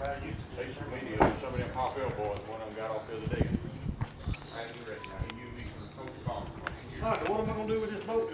about pop one got off the other day. How you me for the coach call. All right, what am I gonna do with this boat